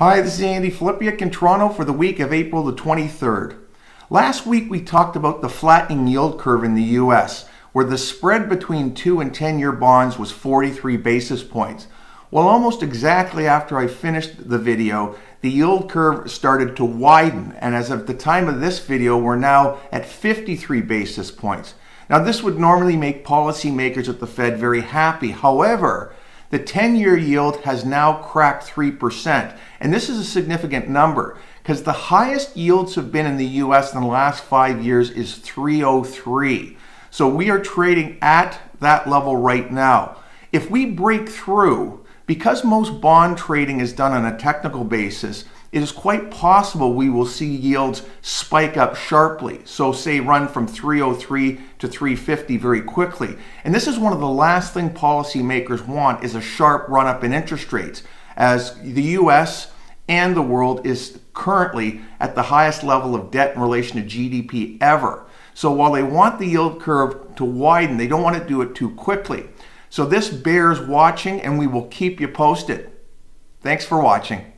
Hi, this is Andy Filipiuk in Toronto for the week of April the 23rd. Last week we talked about the flattening yield curve in the US, where the spread between 2 and 10 year bonds was 43 basis points. Well, almost exactly after I finished the video, the yield curve started to widen, and as of the time of this video, we're now at 53 basis points. Now, this would normally make policymakers at the Fed very happy. However, the 10 year yield has now cracked 3%. And this is a significant number because the highest yields have been in the US in the last five years is 303. So we are trading at that level right now. If we break through, because most bond trading is done on a technical basis, it is quite possible we will see yields spike up sharply. So say run from 303 to 350 very quickly. And this is one of the last thing policymakers want is a sharp run up in interest rates as the US and the world is currently at the highest level of debt in relation to GDP ever. So while they want the yield curve to widen, they don't want to do it too quickly. So this bears watching and we will keep you posted. Thanks for watching.